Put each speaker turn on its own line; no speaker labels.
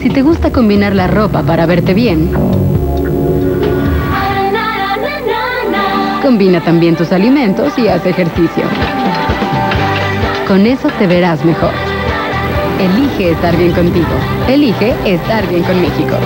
Si te gusta combinar la ropa para verte bien, combina también tus alimentos y haz ejercicio. Con eso te verás mejor. Elige estar bien contigo. Elige estar bien con México.